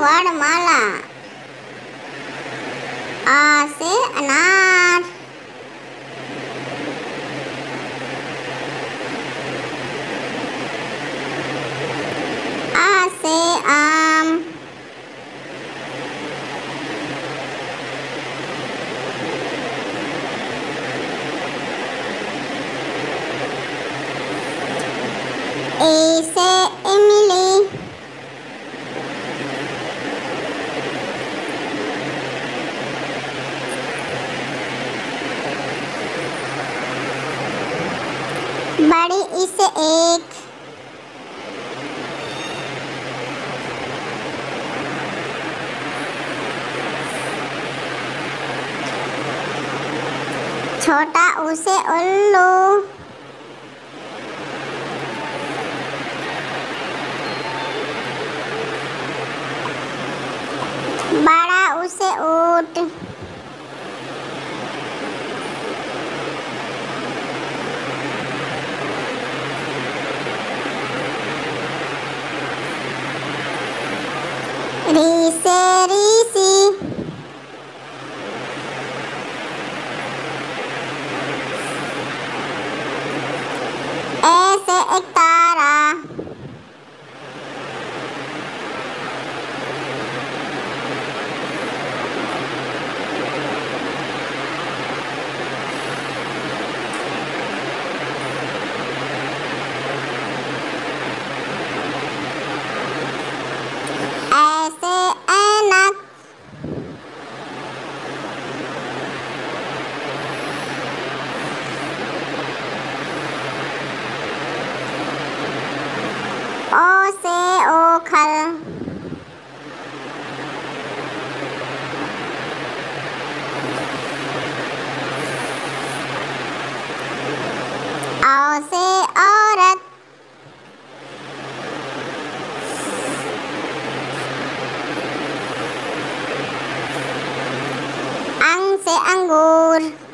वर्णमाला आ से अनार। आ से आम। ए से बड़ी इसे एक। छोटा उसे उल्लू। बड़ा उसे ऊँट। Resetting. vocal Ao se orat. Ang se anggur